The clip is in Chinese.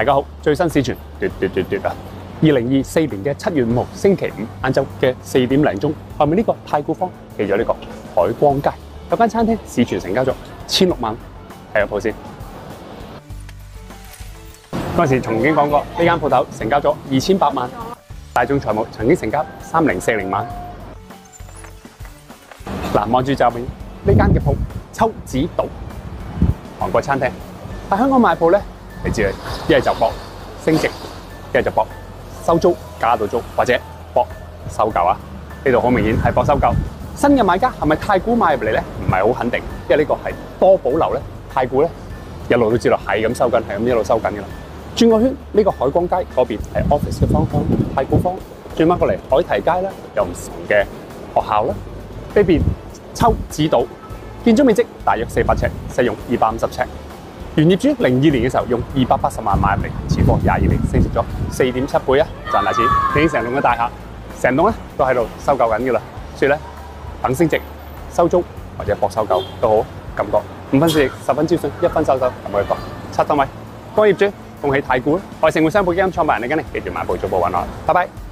大家好，最新市傳，嘟嘟嘟嘟啊！二零二四年嘅七月五号星期五晏晝嘅四點零鐘，後面呢個太古坊记咗呢個海光街，有間餐廳市傳成交咗千六萬，睇下鋪先。嗰时曾經講過，呢間鋪頭成交咗二千八萬，大眾財務曾經成交三零四零萬。嗱，望住就面呢間嘅鋪，秋子道韓國餐廳，喺香港買鋪咧，你知啦，一係就搏升值，一係就搏收租加到租，或者搏收購啊。呢度好明顯係搏收購。新嘅買家係咪太古買入嚟咧？唔係好肯定，因為呢個係多保留咧。太古咧一路都知道係咁收緊，係咁一路收緊嘅啦。轉個圈，呢個海光街嗰邊係 office 嘅方向，太古坊轉翻過嚟海堤街咧，有唔同嘅學校啦。呢邊秋子島建築面積大約四百尺，使用二百五十尺。原業主零二年嘅時候用二百八十萬買入嚟，此貨廿二年升值咗四點七倍啊，賺大錢。你成棟嘅大廈，成棟咧都喺度收購緊嘅啦，所以咧等升值、收租或者博收購都好，感覺五分市值，十分招信，一分收手，咁我哋講七分位。各位業主，恭喜太古啦！我係盛匯商鋪基金創辦人李根，記住買部做部揾我，拜拜。